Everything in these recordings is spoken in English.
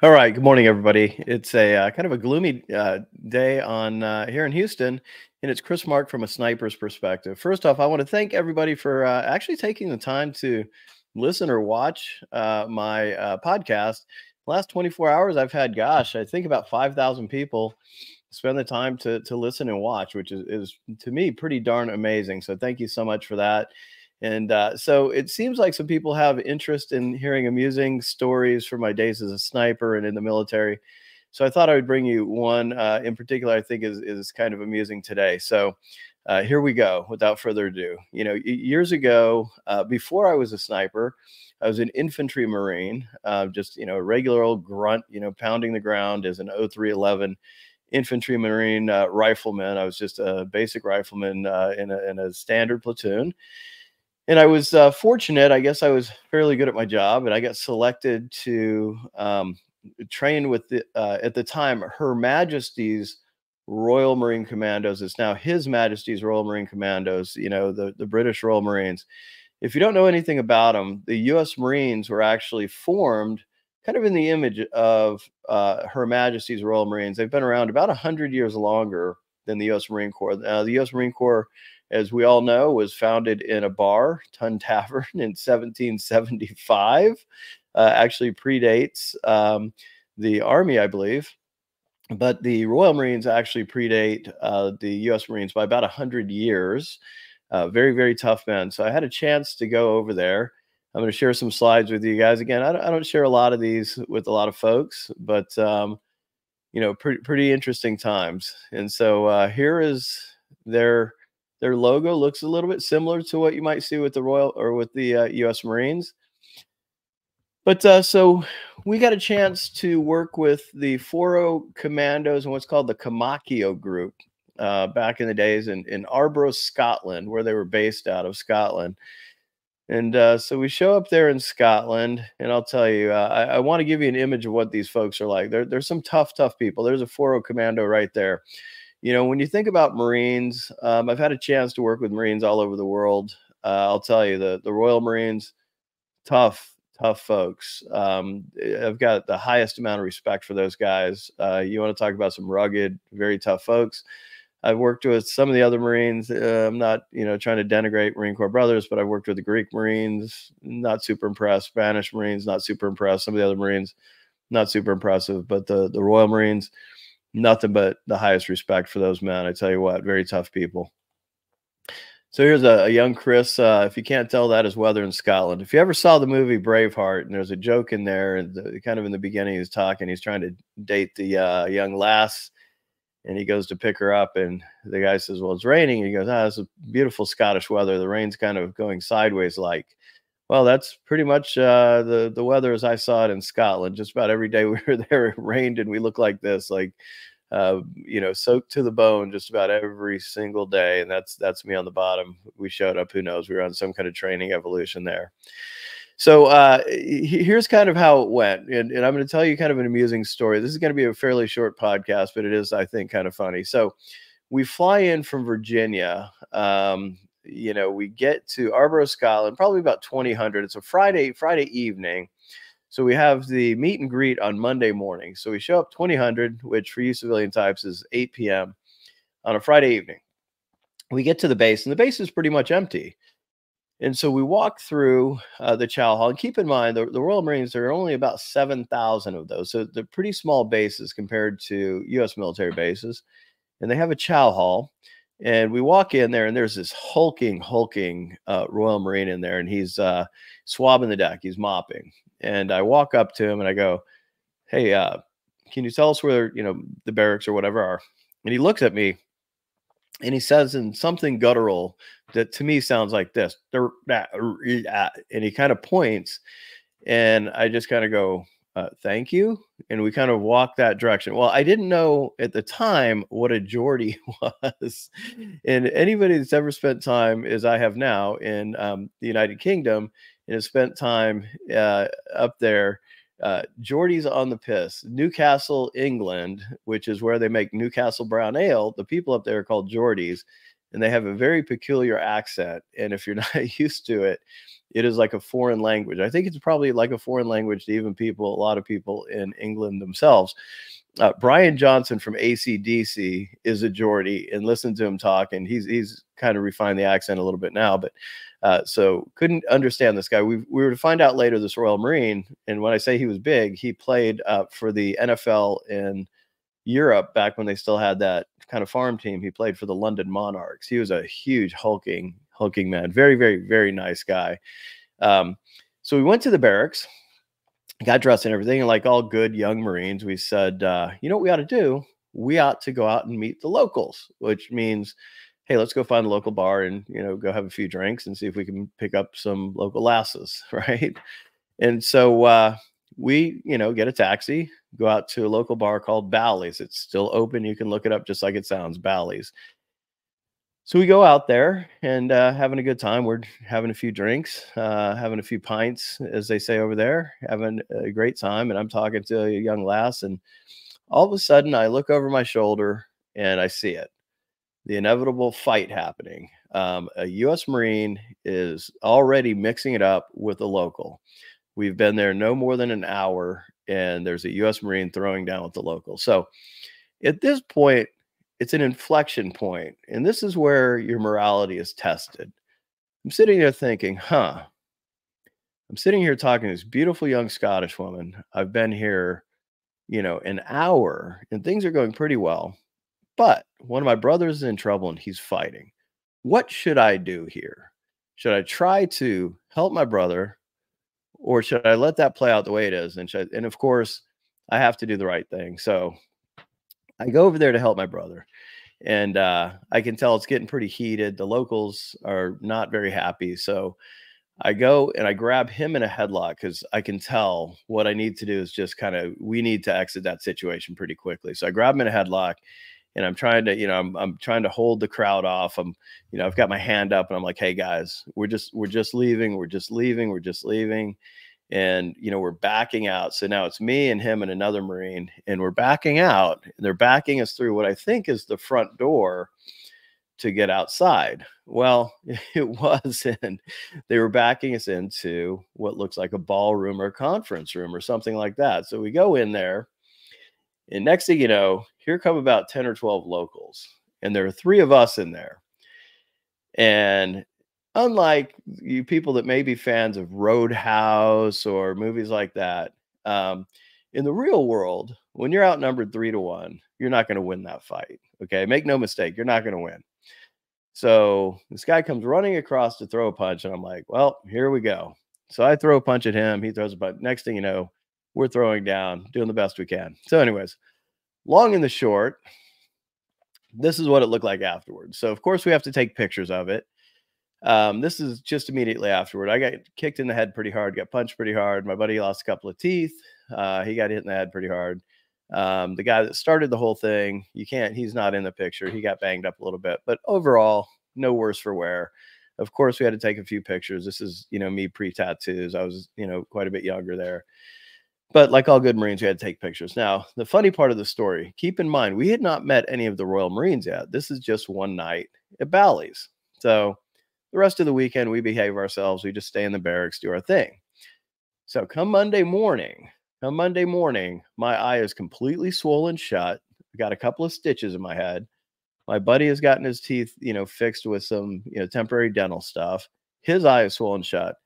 All right. Good morning, everybody. It's a uh, kind of a gloomy uh, day on uh, here in Houston, and it's Chris Mark from a sniper's perspective. First off, I want to thank everybody for uh, actually taking the time to listen or watch uh, my uh, podcast. last 24 hours, I've had, gosh, I think about 5,000 people spend the time to to listen and watch, which is, is to me pretty darn amazing. So thank you so much for that. And uh, so it seems like some people have interest in hearing amusing stories from my days as a sniper and in the military. So I thought I would bring you one uh, in particular. I think is is kind of amusing today. So uh, here we go. Without further ado, you know, years ago, uh, before I was a sniper, I was an infantry marine, uh, just you know, a regular old grunt, you know, pounding the ground as an 0311 infantry marine uh, rifleman. I was just a basic rifleman in a, in a standard platoon and I was uh, fortunate. I guess I was fairly good at my job, and I got selected to um, train with the uh, at the time Her Majesty's Royal Marine Commandos. It's now His Majesty's Royal Marine Commandos. You know the the British Royal Marines. If you don't know anything about them, the U.S. Marines were actually formed kind of in the image of uh, Her Majesty's Royal Marines. They've been around about hundred years longer than the U.S. Marine Corps. Uh, the U.S. Marine Corps as we all know, was founded in a bar, Tun Tavern, in 1775. Uh, actually predates um, the Army, I believe. But the Royal Marines actually predate uh, the U.S. Marines by about 100 years. Uh, very, very tough men. So I had a chance to go over there. I'm going to share some slides with you guys. Again, I don't, I don't share a lot of these with a lot of folks, but um, you know, pretty pretty interesting times. And so uh, here is their their logo looks a little bit similar to what you might see with the Royal or with the uh, U.S. Marines. But uh, so we got a chance to work with the Foro Commandos and what's called the Comacchio Group uh, back in the days in, in Arbroath, Scotland, where they were based out of Scotland. And uh, so we show up there in Scotland, and I'll tell you, uh, I, I want to give you an image of what these folks are like. They're some tough, tough people. There's a Foro Commando right there you know, when you think about Marines, um, I've had a chance to work with Marines all over the world. Uh, I'll tell you, the the Royal Marines, tough, tough folks. Um, eh, I've got the highest amount of respect for those guys. Uh, you want to talk about some rugged, very tough folks. I've worked with some of the other Marines. Uh, I'm not, you know, trying to denigrate Marine Corps brothers, but I've worked with the Greek Marines. Not super impressed. Spanish Marines, not super impressed. Some of the other Marines, not super impressive. But the the Royal Marines nothing but the highest respect for those men. I tell you what, very tough people. So here's a, a young Chris. Uh, if you can't tell, that is weather in Scotland. If you ever saw the movie Braveheart, and there's a joke in there, and the, kind of in the beginning, he's talking, he's trying to date the uh, young lass, and he goes to pick her up, and the guy says, "Well, it's raining." And he goes, "Ah, it's a beautiful Scottish weather. The rain's kind of going sideways, like." Well, that's pretty much uh, the the weather as I saw it in Scotland. Just about every day we were there, it rained, and we looked like this, like uh, you know, soaked to the bone just about every single day. And that's that's me on the bottom. We showed up. Who knows? We were on some kind of training evolution there. So uh, here's kind of how it went, and, and I'm going to tell you kind of an amusing story. This is going to be a fairly short podcast, but it is, I think, kind of funny. So we fly in from Virginia. Um, you know, we get to Arbroath, Scotland, probably about 2000. It's a Friday Friday evening so we have the meet and greet on Monday morning. So we show up 2000, which for you civilian types is 8 p.m. on a Friday evening. We get to the base, and the base is pretty much empty. And so we walk through uh, the chow hall. And keep in mind, the, the Royal Marines, there are only about 7,000 of those. So they're pretty small bases compared to U.S. military bases. And they have a chow hall. And we walk in there, and there's this hulking, hulking uh, Royal Marine in there, and he's uh, swabbing the deck. He's mopping. And I walk up to him and I go, Hey, uh, can you tell us where, you know, the barracks or whatever are? And he looks at me and he says in something guttural that to me sounds like this. And he kind of points. And I just kind of go, uh, thank you. And we kind of walk that direction. Well, I didn't know at the time what a Geordie was. And anybody that's ever spent time, as I have now, in um, the United Kingdom, and has spent time uh, up there. Uh, Geordie's on the piss. Newcastle, England, which is where they make Newcastle Brown Ale. The people up there are called Geordies. And they have a very peculiar accent. And if you're not used to it, it is like a foreign language. I think it's probably like a foreign language to even people, a lot of people in England themselves. Uh, Brian Johnson from AC/DC is a Geordie, and listen to him talk, and he's he's kind of refined the accent a little bit now, but uh, so couldn't understand this guy. We we were to find out later this Royal Marine, and when I say he was big, he played uh, for the NFL in Europe back when they still had that kind of farm team. He played for the London Monarchs. He was a huge hulking hulking man, very very very nice guy. Um, so we went to the barracks got dressed and everything. And like all good young Marines, we said, uh, you know what we ought to do? We ought to go out and meet the locals, which means, hey, let's go find a local bar and you know go have a few drinks and see if we can pick up some local lasses, right? And so uh, we, you know, get a taxi, go out to a local bar called Bally's. It's still open. You can look it up just like it sounds, Bally's. So we go out there and uh, having a good time. We're having a few drinks, uh, having a few pints, as they say over there, having a great time. And I'm talking to a young lass, and all of a sudden, I look over my shoulder and I see it the inevitable fight happening. Um, a U.S. Marine is already mixing it up with a local. We've been there no more than an hour, and there's a U.S. Marine throwing down with the locals. So at this point, it's an inflection point, and this is where your morality is tested. I'm sitting there thinking, huh. I'm sitting here talking to this beautiful young Scottish woman. I've been here, you know, an hour and things are going pretty well. But one of my brothers is in trouble and he's fighting. What should I do here? Should I try to help my brother or should I let that play out the way it is? And, I, and of course, I have to do the right thing. So I go over there to help my brother, and uh, I can tell it's getting pretty heated. The locals are not very happy, so I go and I grab him in a headlock because I can tell what I need to do is just kind of we need to exit that situation pretty quickly. So I grab him in a headlock and I'm trying to, you know, I'm, I'm trying to hold the crowd off. I'm, you know, I've got my hand up and I'm like, hey guys, we're just, we're just leaving. We're just leaving. We're just leaving and you know we're backing out so now it's me and him and another marine and we're backing out and they're backing us through what i think is the front door to get outside well it wasn't they were backing us into what looks like a ballroom or conference room or something like that so we go in there and next thing you know here come about 10 or 12 locals and there are three of us in there and unlike you people that may be fans of Roadhouse or movies like that, um, in the real world, when you're outnumbered three to one, you're not going to win that fight. Okay. Make no mistake, you're not going to win. So this guy comes running across to throw a punch, and I'm like, well, here we go. So I throw a punch at him. He throws a punch. Next thing you know, we're throwing down, doing the best we can. So, anyways, long and the short, this is what it looked like afterwards. So, of course, we have to take pictures of it. Um, this is just immediately afterward. I got kicked in the head pretty hard, got punched pretty hard. My buddy lost a couple of teeth. Uh, he got hit in the head pretty hard. Um, the guy that started the whole thing, you can't, he's not in the picture. He got banged up a little bit, but overall, no worse for wear. Of course, we had to take a few pictures. This is, you know, me pre tattoos. I was, you know, quite a bit younger there. But like all good Marines, we had to take pictures. Now, the funny part of the story, keep in mind, we had not met any of the Royal Marines yet. This is just one night at Bally's. So, the rest of the weekend, we behave ourselves. We just stay in the barracks, do our thing. So come Monday morning, come Monday morning, my eye is completely swollen shut. I got a couple of stitches in my head. My buddy has gotten his teeth, you know, fixed with some, you know, temporary dental stuff. His eye is swollen shut.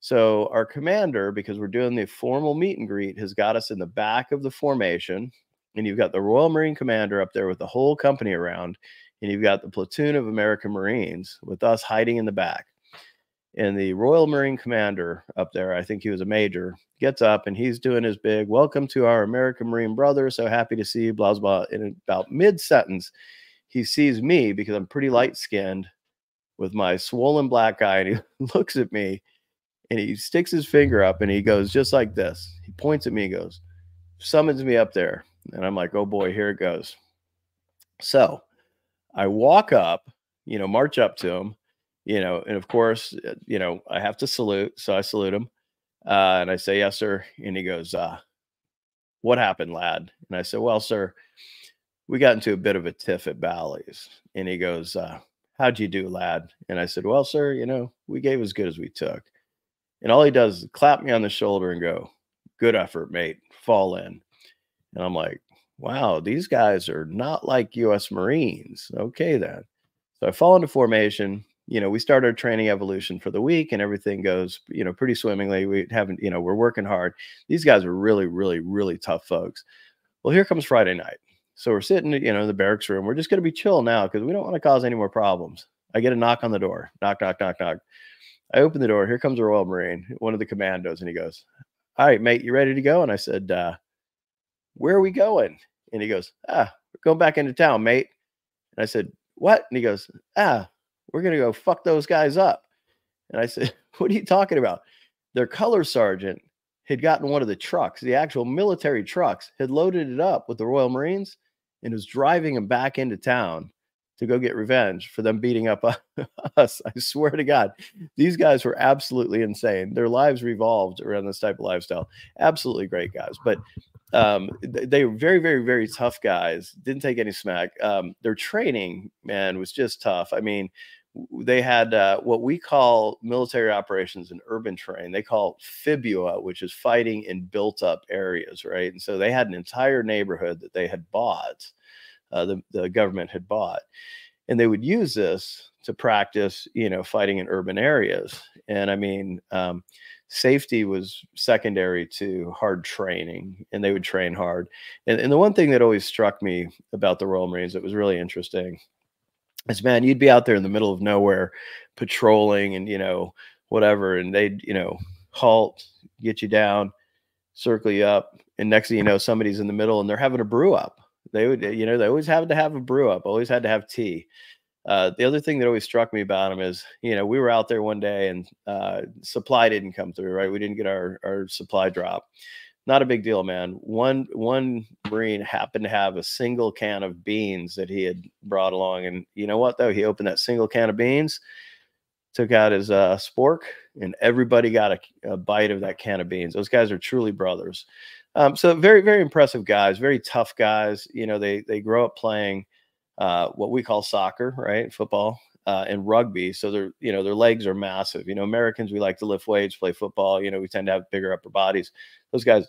So our commander, because we're doing the formal meet and greet, has got us in the back of the formation. And you've got the Royal Marine Commander up there with the whole company around and you've got the platoon of American Marines with us hiding in the back. And the Royal Marine Commander up there, I think he was a major, gets up and he's doing his big welcome to our American Marine brother. So happy to see you, blah, blah. In about mid sentence, he sees me because I'm pretty light skinned with my swollen black eye. And he looks at me and he sticks his finger up and he goes just like this. He points at me and goes, summons me up there. And I'm like, oh boy, here it goes. So I walk up, you know, march up to him, you know, and of course, uh, you know, I have to salute. So I salute him. Uh, and I say, yes, sir. And he goes, uh, what happened, lad? And I said, well, sir, we got into a bit of a tiff at Bally's. And he goes, uh, How'd you do, lad? And I said, Well, sir, you know, we gave as good as we took. And all he does is clap me on the shoulder and go, Good effort, mate. Fall in. And I'm like, Wow, these guys are not like US Marines. Okay, then. So I fall into formation. You know, we start our training evolution for the week and everything goes, you know, pretty swimmingly. We haven't, you know, we're working hard. These guys are really, really, really tough folks. Well, here comes Friday night. So we're sitting, you know, in the barracks room. We're just going to be chill now because we don't want to cause any more problems. I get a knock on the door. Knock, knock, knock, knock. I open the door. Here comes a Royal Marine, one of the commandos, and he goes, "All right, mate, you ready to go?" And I said, uh, "Where are we going?" And he goes, "Ah, we're going back into town, mate." And I said, "What?" And he goes, "Ah, we're gonna go fuck those guys up." And I said, "What are you talking about?" Their color sergeant had gotten one of the trucks, the actual military trucks, had loaded it up with the Royal Marines and was driving him back into town to go get revenge for them beating up us. I swear to God, these guys were absolutely insane. Their lives revolved around this type of lifestyle. Absolutely great guys, but um, they were very, very, very tough guys. Didn't take any smack. Um, their training, man, was just tough. I mean, they had uh, what we call military operations in urban terrain. They call FIBUA, which is fighting in built up areas, right? And so they had an entire neighborhood that they had bought, uh, the, the government had bought. And they would use this to practice, you know, fighting in urban areas. And I mean, um, safety was secondary to hard training, and they would train hard. And, and the one thing that always struck me about the Royal Marines that was really interesting is man, you'd be out there in the middle of nowhere patrolling and, you know, whatever, and they'd, you know, halt, get you down, circle you up, and next thing you know, somebody's in the middle and they're having a brew up. They would, you know, they always had to have a brew up, always had to have tea. Uh, the other thing that always struck me about them is, you know, we were out there one day and uh, supply didn't come through, right? We didn't get our our supply drop not a big deal, man. One one Marine happened to have a single can of beans that he had brought along, and you know what though? He opened that single can of beans, took out his uh, spork, and everybody got a, a, bite of that can of beans. Those guys are truly brothers. Um, so very very impressive guys, very tough guys. You know they they grow up playing uh, what we call soccer, right? Football. Uh, and rugby, so their you know their legs are massive. You know, Americans we like to lift weights, play football. You know, we tend to have bigger upper bodies. Those guys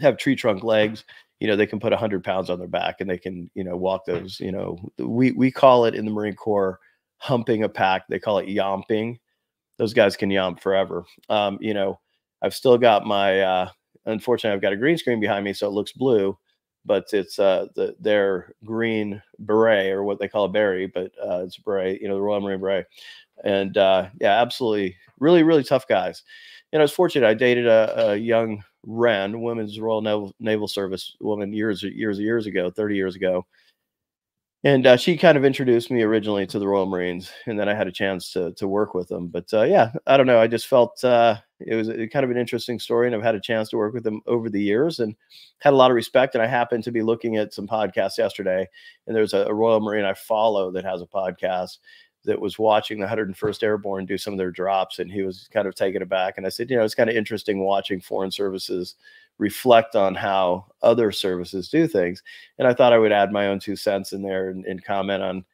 have tree trunk legs you know they can put 100 pounds on their back and they can you know walk those you know we we call it in the marine corps humping a pack they call it yomping those guys can yomp forever um, you know i've still got my uh, unfortunately i've got a green screen behind me so it looks blue but it's uh the their green beret or what they call a berry but uh it's a beret you know the royal marine beret and uh yeah absolutely really really tough guys and i was fortunate i dated a, a young Wren, Women's Royal Naval, Naval Service woman, years years years ago, thirty years ago, and uh, she kind of introduced me originally to the Royal Marines, and then I had a chance to to work with them. But uh, yeah, I don't know. I just felt uh, it was a, kind of an interesting story, and I've had a chance to work with them over the years, and had a lot of respect. And I happened to be looking at some podcasts yesterday, and there's a, a Royal Marine I follow that has a podcast, that was watching the 101st Airborne do some of their drops, and he was kind of taken aback. And I said, you know, it's kind of interesting watching foreign services reflect on how other services do things. And I thought I would add my own two cents in there and, and comment on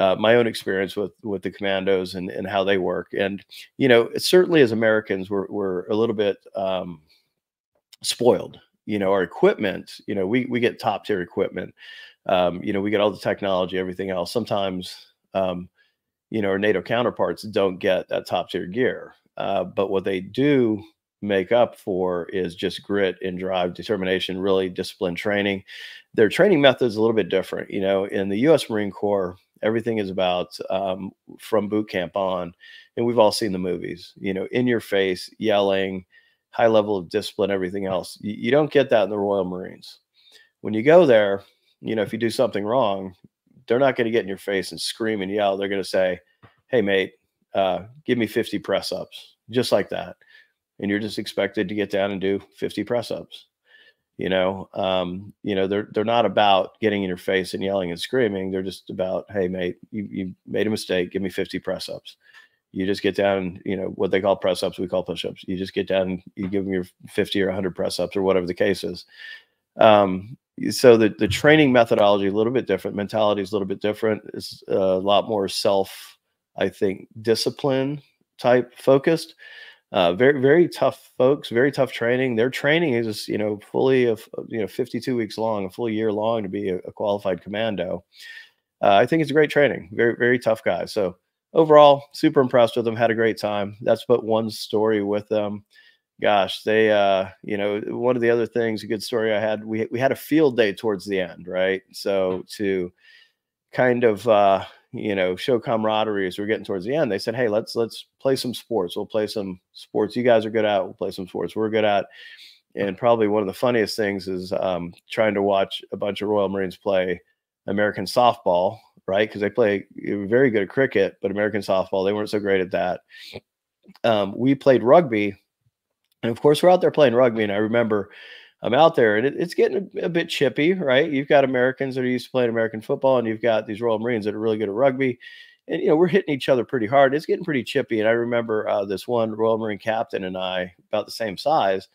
uh, my own experience with with the commandos and, and how they work. And you know, certainly as Americans, we're we're a little bit um, spoiled. You know, our equipment. You know, we we get top tier equipment. Um, you know, we get all the technology, everything else. Sometimes um, you know, our NATO counterparts don't get that top tier gear. Uh, but what they do make up for is just grit and drive, determination, really disciplined training. Their training methods a little bit different. You know, in the U.S. Marine Corps, everything is about um, from boot camp on, and we've all seen the movies. You know, in your face, yelling, high level of discipline, everything else. You, you don't get that in the Royal Marines. When you go there, you know, if you do something wrong, they're not going to get in your face and scream and yell. They're going to say, "Hey, mate, uh, give me 50 press ups," just like that, and you're just expected to get down and do 50 press ups. You know, um, you know, they're they're not about getting in your face and yelling and screaming. They're just about, "Hey, mate, you, you made a mistake. Give me 50 press ups." You just get down, you know, what they call press ups, we call push ups. You just get down you give them your 50 or 100 press ups or whatever the case is. Um, so the, the training methodology a little bit different mentality is a little bit different it's a lot more self i think discipline type focused uh, very very tough folks very tough training. Their training is you know fully of you know 52 weeks long a full year long to be a, a qualified commando. Uh, i think it's a great training very very tough guys so overall super impressed with them had a great time. That's but one story with them. Gosh, they, uh, you know, one of the other things, a good story I had, we we had a field day towards the end, right? So to kind of, uh, you know, show camaraderie as we're getting towards the end, they said, hey, let's let's play some sports. We'll play some sports you guys are good at. We'll play some sports we're good at. And probably one of the funniest things is um, trying to watch a bunch of Royal Marines play American softball, right? Because they play very good at cricket, but American softball, they weren't so great at that. Um, we played rugby and of course, we're out there playing rugby. And I remember I'm out there and it, it's getting a, a, bit chippy, right? You've got Americans that are used to playing American football, and you've got these Royal Marines that are really good at rugby. And, you know, we're hitting each other pretty hard. It's getting pretty chippy. And I remember uh, this one Royal Marine captain and I, about the same size,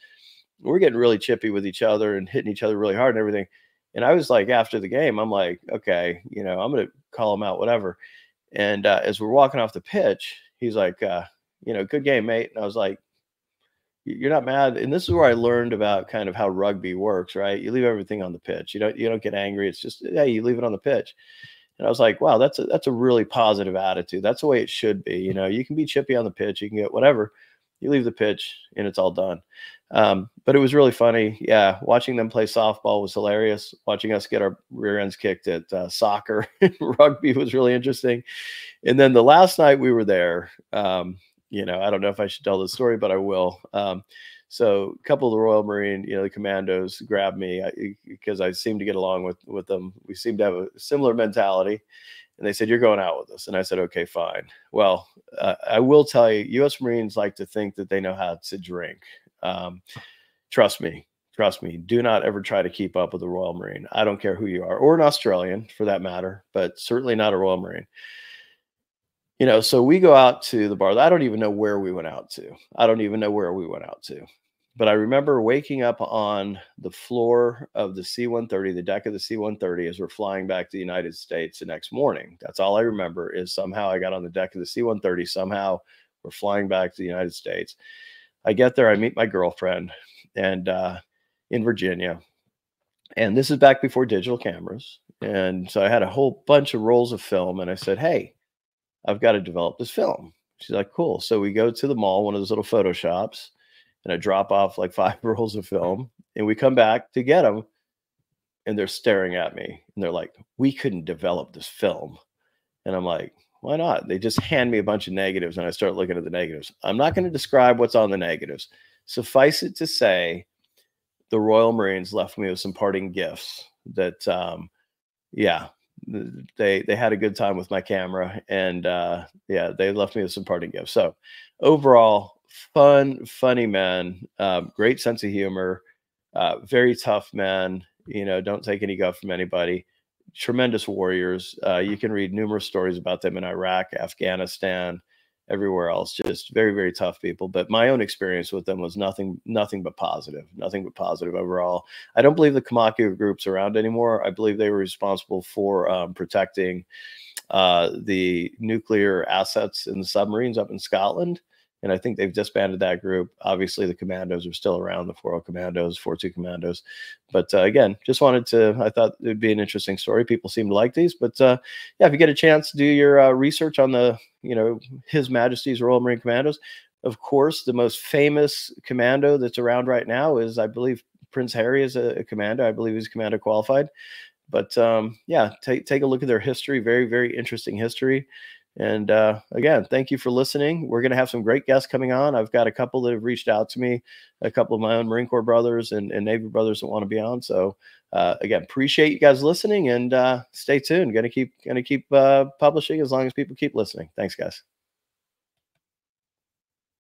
we're getting really chippy with each other and hitting each other really hard and everything. And I was like, after the game, I'm like, okay, you know, I'm going to call him out, whatever. And uh, as we're walking off the pitch, he's like, uh, you know, good game, mate. And I was like, you're not mad and this is where i learned about kind of how rugby works right? You leave everything on the pitch. You don't you don't get angry. It's just hey you leave it on the pitch. And i was like wow that's a that's a really positive attitude. That's the way it should be you know? You can be chippy on the pitch. You can get whatever. You leave the pitch and it's all done. Um, but it was really funny. Yeah watching them play softball was hilarious. Watching us get our rear ends kicked at uh, soccer rugby was really interesting. And then the last night we were there um, you know, I don't know if I should tell the story, but I will. Um, so a couple of the Royal Marine, you know, the commandos grabbed me because I, I seem to get along with with them. We seem to have a similar mentality, and they said, "You're going out with us." And I said, "Okay, fine." Well, uh, I will tell you, U.S. Marines like to think that they know how to drink. Um, trust me, trust me. Do not ever try to keep up with a Royal Marine. I don't care who you are, or an Australian for that matter, but certainly not a Royal Marine you know, so we go out to the bar. I don't even know where we went out to. I don't even know where we went out to. But I remember waking up on the floor of the C 130, the deck of the C 130, as we're flying back to the United States the next morning. That's all I remember is somehow I got on the deck of the C 130. Somehow we're flying back to the United States. I get there, I meet my girlfriend and uh, in Virginia. And this is back before digital cameras. And so I had a whole bunch of rolls of film. And I said, Hey, I've got to develop this film. She's like, cool. So we go to the mall, one of those little photo shops, and I drop off like five rolls of film, and we come back to get them, and they're staring at me, and they're like, we couldn't develop this film, and I'm like, why not? They just hand me a bunch of negatives, and I start looking at the negatives. I'm not going to describe what's on the negatives. Suffice it to say, the Royal Marines left me with some parting gifts that, um, yeah, they they had a good time with my camera and uh yeah they left me with some parting gifts. So overall fun funny man um, great sense of humor uh, very tough man you know don't take any guff from anybody tremendous warriors. Uh, you can read numerous stories about them in iraq afghanistan everywhere else just very very tough people but my own experience with them was nothing nothing but positive nothing but positive overall. I don't believe the Comacchio group's around anymore. I believe they were responsible for um, protecting uh, the nuclear assets in the submarines up in scotland and I think they've disbanded that group. Obviously, the commandos are still around, the 40 commandos, 42 commandos. But uh, again, just wanted to, I thought it would be an interesting story. People seem to like these. But uh, yeah, if you get a chance, do your uh, research on the, you know, His Majesty's Royal Marine Commandos. Of course, the most famous commando that's around right now is, I believe, Prince Harry is a, a commando. I believe he's commando qualified. But um, yeah, take take a look at their history. Very very interesting history. And uh, again, thank you for listening. We're going to have some great guests coming on. I've got a couple that have reached out to me, a couple of my own Marine Corps brothers and, and Navy brothers that want to be on. So uh, again, appreciate you guys listening and uh, stay tuned. Going to keep going to keep uh, publishing as long as people keep listening. Thanks, guys.